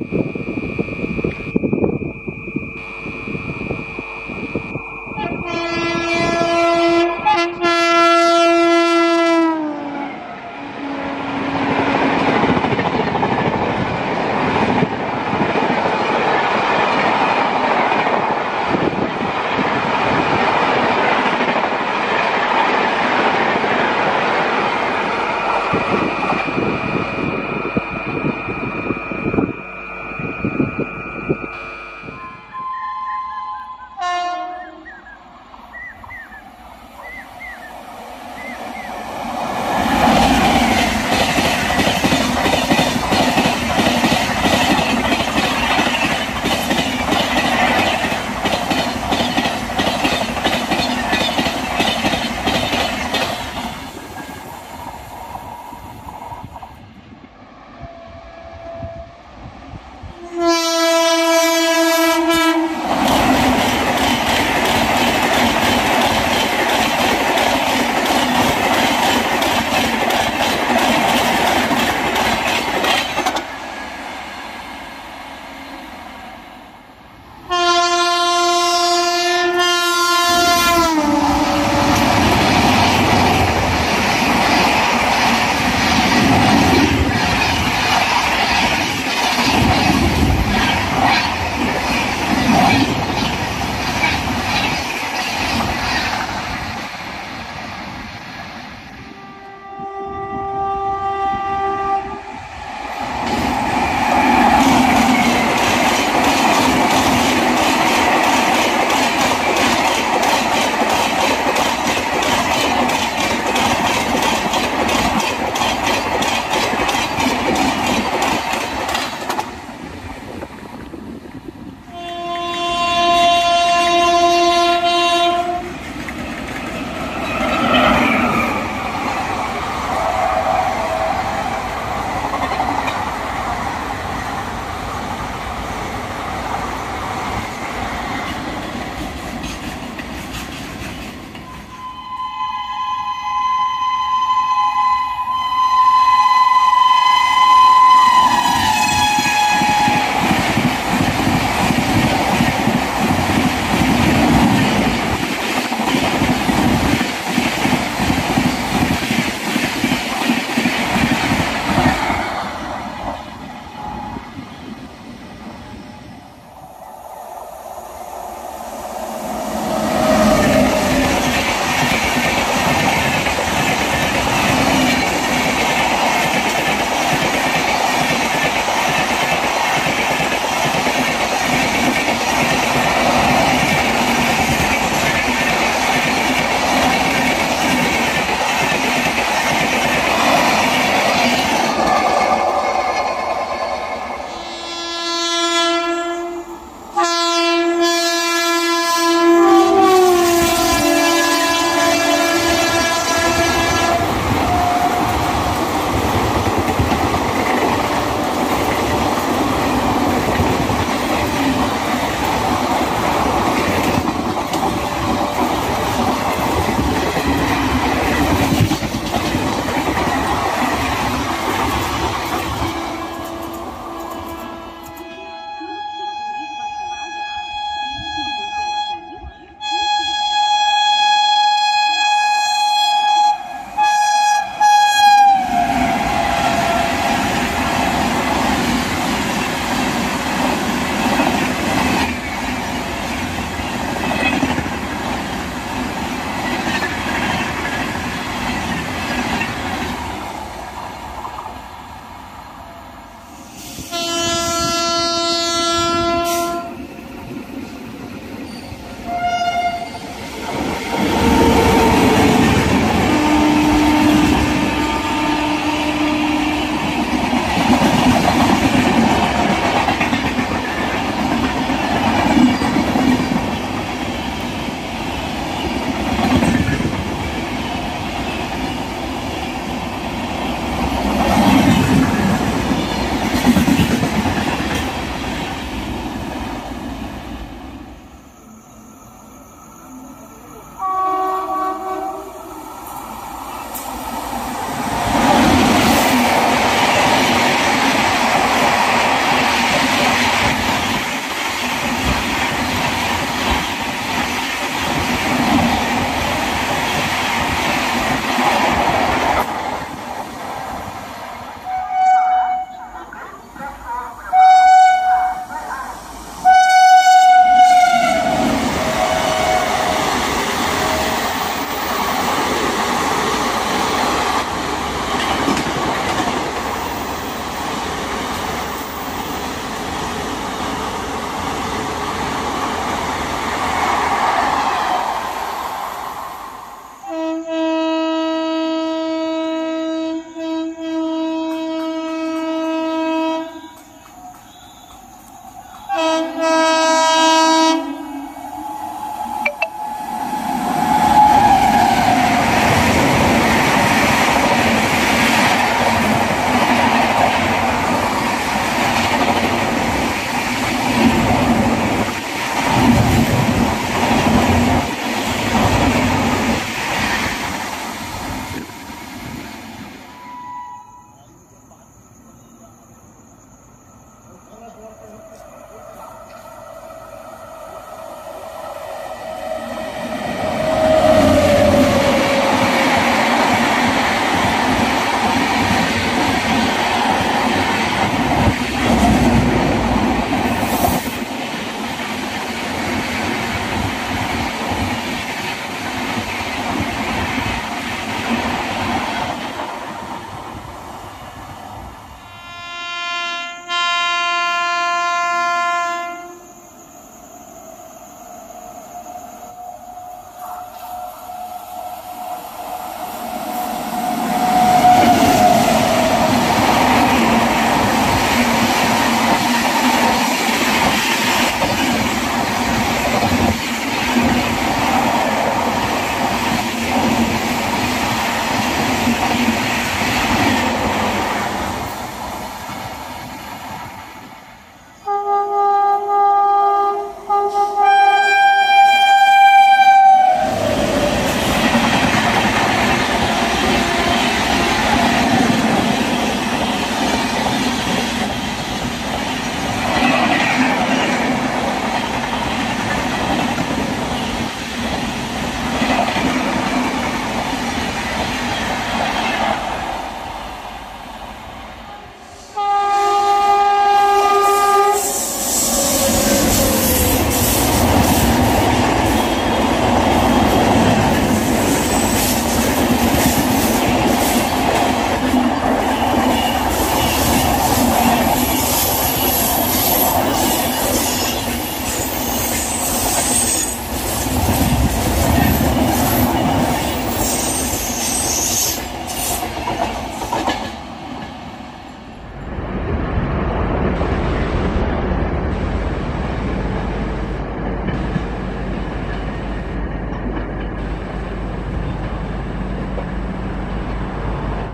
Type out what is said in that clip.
you